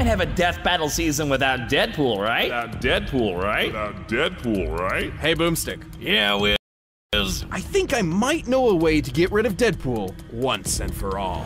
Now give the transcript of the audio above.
can't have a death battle season without Deadpool, right? Without Deadpool, right? Without Deadpool, right? Hey, Boomstick. Yeah, we. I think I might know a way to get rid of Deadpool once and for all.